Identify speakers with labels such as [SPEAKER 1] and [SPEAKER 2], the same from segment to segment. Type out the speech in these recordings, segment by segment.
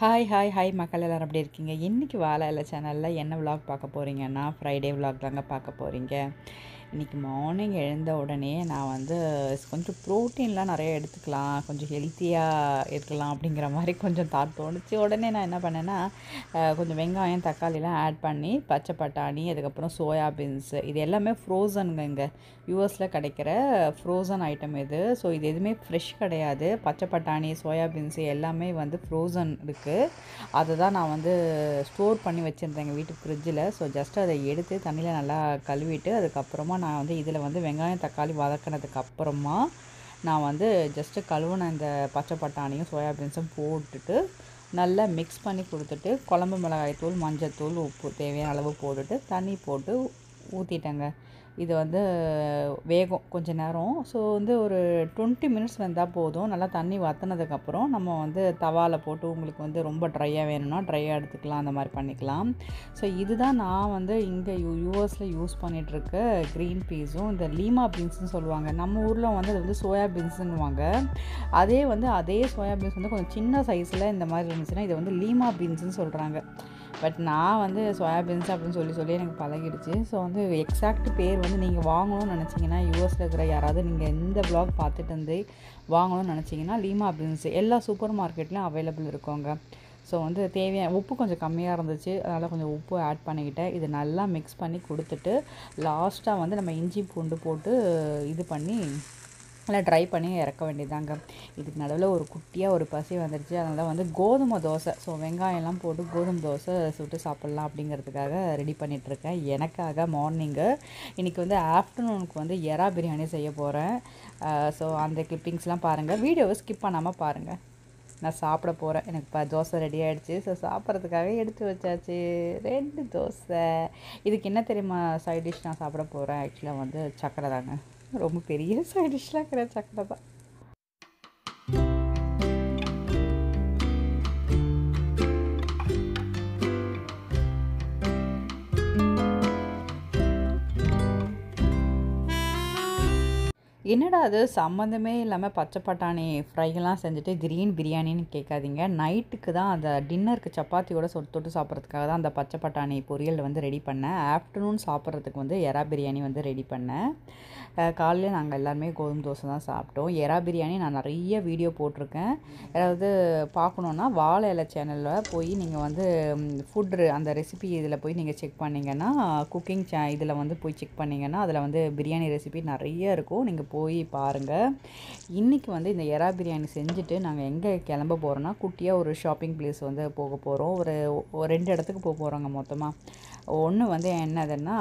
[SPEAKER 1] Hi hi hi மக்கள் எல்லோரும் எப்படி இருக்கீங்க? இன்றைக்கி வாழை இல்லை சேனலில் என்ன விலாக் பார்க்க போகிறீங்கன்னா ஃப்ரைடே விலாக் தாங்க பார்க்க போகிறீங்க இன்றைக்கி மார்னிங் எழுந்த உடனே நான் வந்து கொஞ்சம் ப்ரோட்டீன்லாம் நிறைய எடுத்துக்கலாம் கொஞ்சம் ஹெல்த்தியாக இருக்கலாம் அப்படிங்கிற மாதிரி கொஞ்சம் தாட் தோணுச்சு. உடனே நான் என்ன பண்ணேன்னா கொஞ்சம் வெங்காயம் தக்காளிலாம் ஆட் பண்ணி பச்சை பட்டாணி அதுக்கப்புறம் சோயாபீன்ஸு இது எல்லாமே ஃப்ரோசனுங்க இங்கே யூஎஸில் கிடைக்கிற ஃப்ரோசன் ஐட்டம் இது. ஸோ இது எதுவுமே ஃப்ரெஷ் கிடையாது. பச்சை பட்டாணி சோயாபீன்ஸ் எல்லாமே வந்து ஃப்ரோசன் இருக்குது அதை தான் நான் வந்து ஸ்டோர் பண்ணி வச்சுருந்தேன் எங்கள் வீட்டு ஃப்ரிட்ஜில் ஸோ ஜஸ்ட் அதை எடுத்து தண்ணியில் நல்லா கழுவிட்டு அதுக்கப்புறமா நான் வந்து இதில் வந்து வெங்காயம் தக்காளி வதக்கினதுக்கு அப்புறமா நான் வந்து ஜஸ்ட்டு கழுவுன இந்த பச்சை பட்டாணியும் சோயாபீன்ஸும் போட்டுட்டு நல்லா மிக்ஸ் பண்ணி கொடுத்துட்டு குழம்பு மிளகாய் தூள் மஞ்சள் தூள் உப்பு தேவையான அளவு போட்டுட்டு தண்ணி போட்டு ஊற்றிட்டேங்க இது வந்து வேகும் கொஞ்ச நேரம். ஸோ வந்து ஒரு டுவெண்ட்டி மினிட்ஸ் வந்தால் போதும். நல்லா தண்ணி வத்தினதுக்கப்புறம் நம்ம வந்து தவாவில் போட்டு உங்களுக்கு வந்து ரொம்ப ட்ரையாக வேணும்னா ட்ரையாக எடுத்துக்கலாம். அந்த மாதிரி பண்ணிக்கலாம். ஸோ இதுதான் நான் வந்து இங்கே யூ யூஎஸில் யூஸ் பண்ணிகிட்ருக்க க்ரீன் பீஸும் இந்த லீமா பீன்ஸ்னு சொல்லுவாங்க. நம்ம ஊரில் வந்து அது வந்து சோயா பீன்ஸுன்னுவாங்க அதே வந்து அதே சோயா பீன்ஸ் வந்து கொஞ்சம் சின்ன சைஸில் இந்த மாதிரி இருந்துச்சுன்னா இதை வந்து லீமா பீன்ஸ்னு சொல்கிறாங்க பட் நான் வந்து சோயாபீன்ஸ் அப்படின்னு சொல்லி சொல்லி எனக்கு பழகிடுச்சு. ஸோ வந்து எக்ஸாக்ட் பேர் வந்து நீங்கள் வாங்கணும்னு நினச்சிங்கன்னா யூஎஸில் இருக்கிற யாராவது நீங்கள் எந்த ப்ளாக் பார்த்துட்டு இருந்து வாங்கணும்னு நினச்சிங்கன்னா லீமா பீன்ஸ் எல்லா சூப்பர் மார்க்கெட்லேயும் அவைலபிள் இருக்குங்க. ஸோ வந்து தேவையான உப்பு கொஞ்சம் கம்மியாக இருந்துச்சு. அதனால் கொஞ்சம் உப்பு ஆட் பண்ணிக்கிட்டேன். இது நல்லா மிக்ஸ் பண்ணி கொடுத்துட்டு லாஸ்ட்டாக வந்து நம்ம இஞ்சி பூண்டு போட்டு இது பண்ணி நல்லா ட்ரை பண்ணி இறக்க வேண்டியதாங்க இதுக்கு நடுவில் ஒரு குட்டியாக ஒரு பசி வந்துடுச்சு அதனால் வந்து கோதுமை தோசை. ஸோ வெங்காயம்லாம் போட்டு கோதுமை தோசை சுட்டு சாப்பிட்லாம் அப்படிங்கிறதுக்காக ரெடி பண்ணிகிட்ருக்கேன் எனக்காக மார்னிங்கு இன்றைக்கி வந்து ஆஃப்டர்நூனுக்கு வந்து எறா பிரியாணி செய்ய போகிறேன் ஸோ அந்த கிளிப்பிங்ஸ்லாம் பாருங்கள் வீடியோவை ஸ்கிப் பண்ணாமல் பாருங்கள் நான் சாப்பிட போகிறேன் எனக்கு இப்போ தோசை ரெடி ஆகிடுச்சு ஸோ சாப்பிட்றதுக்காக எடுத்து வச்சாச்சு. ரெண்டு தோசை. இதுக்கு என்ன தெரியுமா சைட் டிஷ் நான் சாப்பிட போகிறேன் ஆக்சுவலாக வந்து சக்கரை தாங்க. ரொம்ப பெரிய சைடிஷ்லாம் டிஷ்லாம் கிடையாது சக்கரை தான். என்னடா அது? சம்மந்தமே இல்லாமல் பச்சை பட்டாணி ஃப்ரைலாம் செஞ்சுட்டு கிரீன் பிரியாணின்னு கேட்காதீங்க. நைட்டுக்கு தான் அந்த டின்னருக்கு சப்பாத்தியோட சொட்டு தொட்டு சாப்பிட்றதுக்காக தான் அந்த பச்சை பட்டாணி பொரியல் வந்து ரெடி பண்ணேன். ஆஃப்டர்நூன் சாப்பிட்றதுக்கு வந்து எறா பிரியாணி வந்து ரெடி பண்ணேன். காலையில் நாங்கள் எல்லாருமே கோதுமை தோசை தான் சாப்பிட்டோம். எறா பிரியாணி நான் நிறைய வீடியோ போட்டிருக்கேன். ஏதாவது பார்க்கணுன்னா வாழை இலை சேனலில் போய் நீங்கள் வந்து ஃபுட் அந்த ரெசிபி இதில் போய் நீங்கள் செக் பண்ணிங்கன்னா குக்கிங் சே இதில் வந்து போய் செக் பண்ணிங்கன்னா அதில் வந்து பிரியாணி ரெசிபி நிறைய இருக்கும். நீங்கள் போ போய் பாருங்கள் இன்றைக்கி வந்து இந்த எறா பிரியாணி செஞ்சுட்டு நாங்கள் எங்கே கிளம்ப போகிறோன்னா குட்டியாக ஒரு ஷாப்பிங் பிளேஸ் வந்து போக போகிறோம் ஒரு ரெண்டு இடத்துக்கு போக போகிறோங்க மொத்தமாக ஒன்று வந்து என்னதுன்னா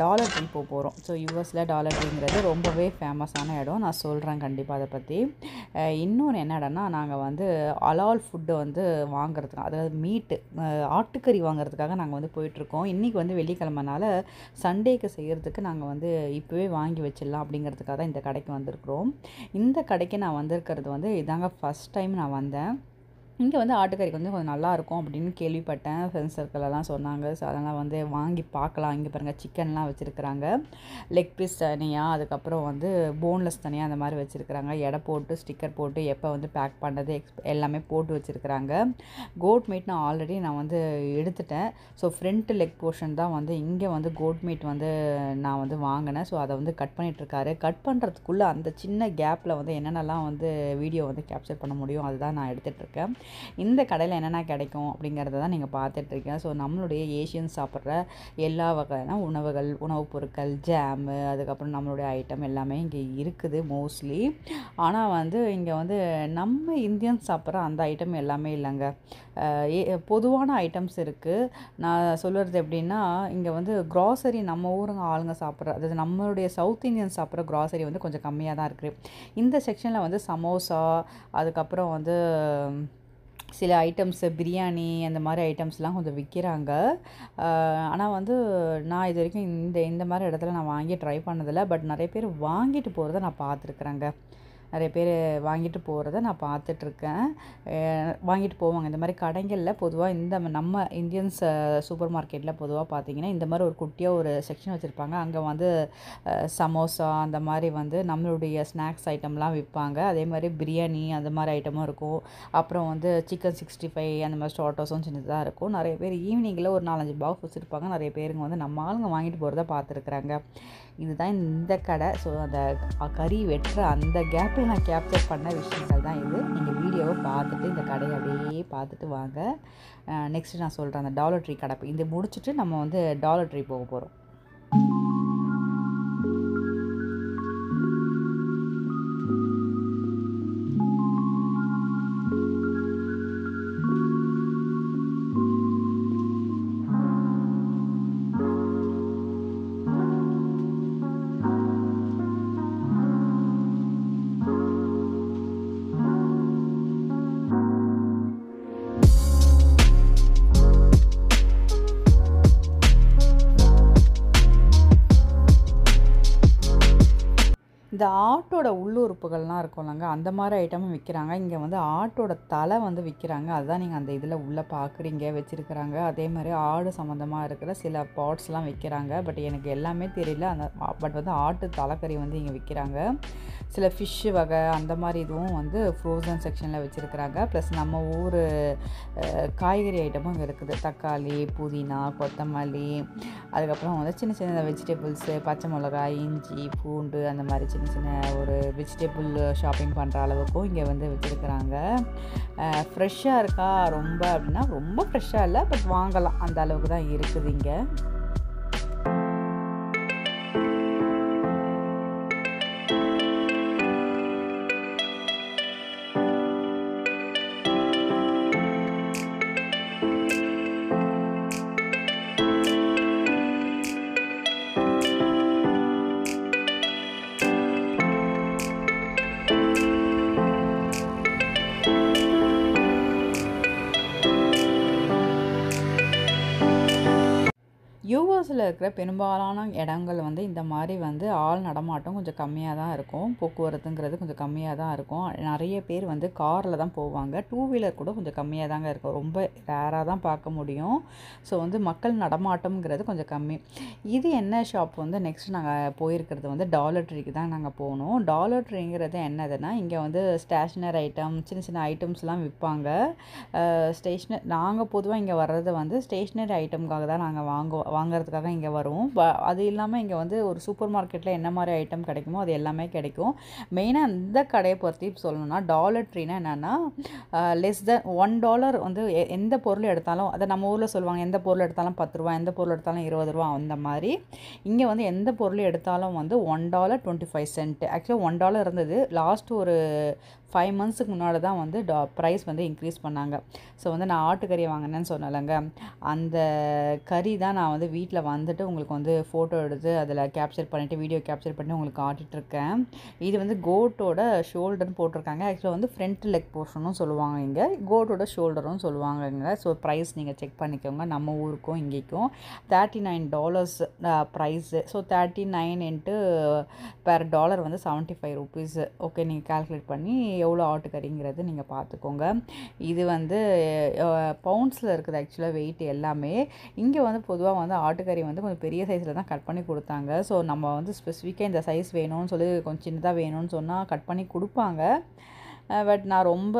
[SPEAKER 1] டாலர் ட்ரீ போக போகிறோம் ஸோ யூஎஸில் டாலர் ட்ரீங்கிறது ரொம்பவே ஃபேமஸான இடம். நான் சொல்கிறேன் கண்டிப்பாக அதை பற்றி இன்னொன்று என்னடனா நாங்கள் வந்து அலால் ஃபுட்டு வந்து வாங்குறதுக்கு அதாவது மீட்டு ஆட்டுக்கறி வாங்குறதுக்காக நாங்கள் வந்து போயிட்டுருக்கோம். இன்றைக்கி வந்து வெள்ளிக்கிழமனால சண்டேக்கு செய்கிறதுக்கு நாங்கள் வந்து இப்போவே வாங்கி வச்சிடலாம் அப்படிங்கிறதுக்காக தான் இந்த கடைக்கு வந்திருக்கிறோம். இந்த கடைக்கு நான் வந்திருக்கிறது வந்து இதாங்க ஃபஸ்ட் டைம் நான் வந்தேன். இங்கே வந்து ஆட்டுக்கறி வந்து கொஞ்சம் நல்லாயிருக்கும் அப்படின்னு கேள்விப்பட்டேன். ஃப்ரெண்ட்ஸ் சர்க்கிளெல்லாம் சொன்னாங்க. ஸோ அதெல்லாம் வந்து வாங்கி பார்க்கலாம். இங்கே பாருங்கள் சிக்கன்லாம் வச்சுருக்குறாங்க. லெக் பீஸ் தனியாக அதுக்கப்புறம் வந்து போன்லெஸ் தனியாக அந்த மாதிரி வச்சுருக்குறாங்க. எடை போட்டு ஸ்டிக்கர் போட்டு எப்போ வந்து பேக் பண்ணுறது எக்ஸ் எல்லாமே போட்டு வச்சுருக்குறாங்க. கோட் மீட் நான் ஆல்ரெடி நான் வந்து எடுத்துட்டேன். ஸோ ஃப்ரண்ட் லெக் போர்ஷன் தான் வந்து இங்கே வந்து கோட் மீட் வந்து நான் வந்து வாங்கினேன். ஸோ அதை வந்து கட் பண்ணிகிட்ருக்காரு கட் பண்ணுறதுக்குள்ளே அந்த சின்ன கேப்பில் வந்து என்னென்னலாம் வந்து வீடியோ வந்து கேப்சர் பண்ண முடியும் அதுதான் நான் எடுத்துகிட்ருக்கேன் இந்த கடையில் என்னென்ன கிடைக்கும் அப்படிங்கிறத தான் நீங்கள் பார்த்துட்ருக்கேன் ஸோ நம்மளுடைய ஏஷியன் சாப்பிட்ற எல்லா வகையான உணவுகள் உணவுப் பொருட்கள் ஜாமு அதுக்கப்புறம் நம்மளுடைய ஐட்டம் எல்லாமே இங்கே இருக்குது மோஸ்ட்லி ஆனால் வந்து இங்கே வந்து நம்ம இந்தியன் சாப்பிட்ற அந்த ஐட்டம் எல்லாமே இல்லைங்க. ஏ- பொதுவான ஐட்டம்ஸ் இருக்குது நான் சொல்கிறது எப்படின்னா இங்கே வந்து க்ராசரி நம்ம ஊருங்க ஆளுங்க சாப்பிட்ற அதாவது நம்மளுடைய சவுத் இந்தியன் சாப்பிட்ற க்ராசரி வந்து கொஞ்சம் கம்மியாக தான் இருக்குது இந்த செக்ஷனில் வந்து சமோசா அதுக்கப்புறம் வந்து சில ஐட்டம்ஸு பிரியாணி அந்த மாதிரி ஐட்டம்ஸ்லாம் கொஞ்சம் விற்கிறாங்க ஆனால் வந்து நான் இது வரைக்கும் இந்த இந்த மாதிரி இடத்துல நான் வாங்கி ட்ரை பண்ணதில்லை. பட் நிறைய பேர் வாங்கிட்டு போகிறத நான் பார்த்துருக்குறேங்க. நிறைய பேர் வாங்கிட்டு போகிறத நான் பார்த்துட்ருக்கேன். வாங்கிட்டு போவாங்க. இந்த மாதிரி கடைகளில் பொதுவாக இந்த நம்ம இந்தியன்ஸ் சூப்பர் மார்க்கெட்டில் பொதுவாக பார்த்தீங்கன்னா இந்த மாதிரி ஒரு குட்டியாக ஒரு செக்ஷன் வச்சுருப்பாங்க. அங்கே வந்து சமோசா அந்த மாதிரி வந்து நம்மளுடைய ஸ்நாக்ஸ் ஐட்டம்லாம் விற்பாங்க அதே மாதிரி பிரியாணி அந்த மாதிரி ஐட்டமும் இருக்கும். அப்புறம் வந்து சிக்கன் சிக்ஸ்டி ஃபைவ் அந்த மாதிரி ஸ்டார்டர்ஸும் சின்னதாக இருக்கும். நிறைய பேர் ஈவினிங்கில் ஒரு நாலஞ்சு பாக்ஸ் வச்சுருப்பாங்க. நிறைய பேருங்க வந்து நம்ம ஆளுங்க வாங்கிட்டு போகிறத பார்த்துருக்குறாங்க. இதுதான் இந்த கடை. ஸோ அந்த கறி வெட்டுற அந்த கேப்பில் நான் கேப்சர் பண்ண விஷயங்கள் தான் இது. நீங்கள் வீடியோவை பார்த்துட்டு இந்த கடையை அப்படியே பார்த்துட்டு வாங்க. நெக்ஸ்ட்டு நான் சொல்கிறேன் அந்த டாலர் ட்ரீ கடை. இது முடிச்சுட்டு நம்ம வந்து டாலர் ட்ரீ போக போகிறோம் இந்த ஆட்டோட உள்ளுறுப்புகள்லாம் இருக்கும்லங்க அந்த மாதிரி ஐட்டமும் விற்கிறாங்க இங்கே வந்து ஆட்டோட தலை வந்து விற்கிறாங்க அதுதான் நீங்கள் அந்த இதில் உள்ளே பார்க்குறீங்க வச்சுருக்குறாங்க. அதே மாதிரி ஆடு சம்மந்தமாக இருக்கிற சில பாட்ஸ்லாம் விற்கிறாங்க பட் எனக்கு எல்லாமே தெரியல. அந்த பட் வந்து ஆட்டு தலைக்கறி வந்து இங்கே விற்கிறாங்க சில ஃபிஷ்ஷு வகை அந்த மாதிரி இதுவும் வந்து ஃப்ரோசன் செக்ஷனில் வச்சுருக்குறாங்க. ப்ளஸ் நம்ம ஊர் காய்கறி ஐட்டமும் இங்கே இருக்குது. தக்காளி புதினா கொத்தமல்லி. அதுக்கப்புறம் வந்து சின்ன சின்ன வெஜிடபிள்ஸு பச்சை மிளகாய் இஞ்சி பூண்டு அந்த மாதிரி சின்ன ஒரு வெஜிடபிள் ஷாப்பிங் பண்ணுற அளவுக்கும் இங்கே வந்து வச்சுருக்குறாங்க. ஃப்ரெஷ்ஷாக இருக்கா? ரொம்ப அப்படின்னா ரொம்ப ஃப்ரெஷ்ஷாக இல்லை பட் வாங்கலாம். அந்த அளவுக்கு தான் இருக்குது இங்கே. யூஎஸில் இருக்கிற பெரும்பாலான இடங்கள் வந்து இந்த மாதிரி வந்து ஆள் நடமாட்டம் கொஞ்சம் கம்மியாக தான் இருக்கும். போக்குவரத்துங்கிறது கொஞ்சம் கம்மியாக தான் இருக்கும். நிறைய பேர் வந்து காரில் தான் போவாங்க. டூ வீலர் கூட கொஞ்சம் கம்மியாக தாங்க இருக்கும். ரொம்ப ரேராக தான் பார்க்க முடியும். ஸோ வந்து மக்கள் நடமாட்டம்ங்கிறது கொஞ்சம் கம்மி. இது என்ன ஷாப் வந்து நெக்ஸ்ட் நாங்கள் போயிருக்கிறது வந்து டாலர் ட்ரீக்கு தான் நாங்கள் போனோம். டாலர் ட்ரீங்கிறது என்னதுன்னா இங்கே வந்து ஸ்டேஷ்னரி ஐட்டம் சின்ன சின்ன ஐட்டம்ஸ்லாம் விற்பாங்க. ஸ்டேஷ்னர் நாங்கள் பொதுவாக இங்கே வர்றது வந்து ஸ்டேஷ்னரி ஐட்டம்காக தான் நாங்கள் வாங்குவோம் வாங்குறதுக்காக இங்கே வரும் ப அது இல்லாமல் இங்கே வந்து ஒரு சூப்பர் மார்க்கெட்டில் என்ன மாதிரி ஐட்டம் கிடைக்குமோ அது எல்லாமே கிடைக்கும். மெயினாக இந்த கடையை பற்றி சொல்லணும்னா டாலர் ட்ரீனா என்னென்னா லெஸ் தென் ஒன் டாலர் வந்து எந்த பொருள் எடுத்தாலும் அதை நம்ம ஊரில் சொல்லுவாங்க எந்த பொருள் எடுத்தாலும் பத்து ரூபா எந்த பொருள் எடுத்தாலும் இருபது ரூபா அந்த மாதிரி. இங்கே வந்து எந்த பொருள் எடுத்தாலும் வந்து one dollar twenty five cent ஆக்சுவலாக ஒன் டாலர் இருந்தது. லாஸ்ட் ஒரு ஃபைவ் மந்த்ஸுக்கு முன்னாடி தான் வந்து டா ப்ரைஸ் வந்து இன்க்ரீஸ் பண்ணாங்க. ஸோ வந்து நான் ஆட்டுக்கறி வாங்கினேன்னு சொன்னலைங்க அந்த கறி தான் நான் வந்து வீட்டில் வந்துட்டு உங்களுக்கு வந்து ஃபோட்டோ எடுத்து அதில் கேப்சர் பண்ணிவிட்டு வீடியோ கேப்சர் பண்ணி உங்களுக்கு காட்டிகிட்ருக்கேன் இது வந்து கோட்டோட ஷோல்டர்னு போட்டிருக்காங்க. ஆக்சுவலாக வந்து ஃப்ரண்ட் லெக் போர்ஷனும் சொல்லுவாங்க இங்கே. கோட்டோட ஷோல்டரும் சொல்லுவாங்க இங்கே ஸோ ப்ரைஸ் நீங்கள் செக் பண்ணிக்கோங்க. நம்ம ஊருக்கும் இங்கேக்கும். Thirty nine dollars price so thirty nine into per dollar வந்து செவன்ட்டி ஃபைவ் ருபீஸு ஓகே நீங்கள் கால்குலேட் பண்ணி எவ்வளோ ஆட்டுக்கறிங்கிறது நீங்கள் பார்த்துக்கோங்க. இது வந்து பவுண்ட்ஸில் இருக்குது ஆக்சுவலாக வெயிட் எல்லாமே. இங்கே வந்து பொதுவாக வந்து ஆட்டுக்கறி வந்து கொஞ்சம் பெரிய சைஸில் தான் கட் பண்ணி கொடுத்தாங்க. ஸோ நம்ம வந்து ஸ்பெசிஃபிக்காக இந்த சைஸ் வேணும்னு சொல்லி கொஞ்சம் சின்னதாக வேணும்னு சொன்னால் கட் பண்ணி கொடுப்பாங்க. பட் நான் ரொம்ப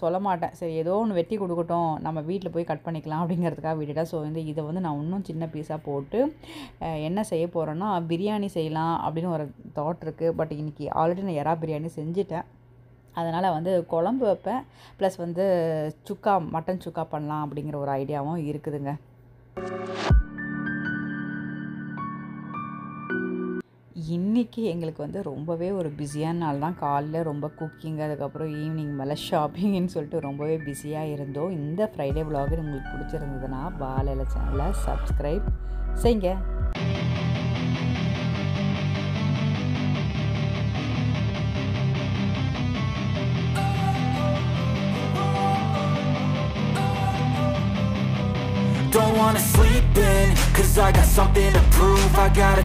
[SPEAKER 1] சொல்ல மாட்டேன். சரி ஏதோ ஒன்று வெட்டி கொடுக்கட்டும். நம்ம வீட்டில் போய் கட் பண்ணிக்கலாம் அப்படிங்கிறதுக்காக விட்டுட்டேன். ஸோ வந்து இதை வந்து நான் இன்னும் சின்ன பீஸாக போட்டு என்ன செய்ய போகிறேன்னா பிரியாணி செய்யலாம் அப்படின்னு ஒரு தாட் இருக்குது பட் இன்றைக்கி ஆல்ரெடி நான் எறா பிரியாணி செஞ்சுட்டேன். அதனால் வந்து குழம்பு வைப்பேன் ப்ளஸ் வந்து சுக்கா மட்டன் சுக்கா பண்ணலாம் அப்படிங்கிற ஒரு ஐடியாவும் இருக்குதுங்க. இன்றைக்கி எங்களுக்கு வந்து ரொம்பவே ஒரு பிஸியான நாள் தான். காலைல ரொம்ப குக்கிங் அதுக்கப்புறம் ஈவினிங் மேலே ஷாப்பிங்னு சொல்லிட்டு ரொம்பவே பிஸியாக இருந்தோம். இந்த ஃப்ரைடே விலாகு உங்களுக்கு பிடிச்சிருந்ததுன்னா பாலையில் சேனலை சப்ஸ்கிரைப் செய்யுங்க
[SPEAKER 2] wanna sleep in, cause I got something to prove. I gotta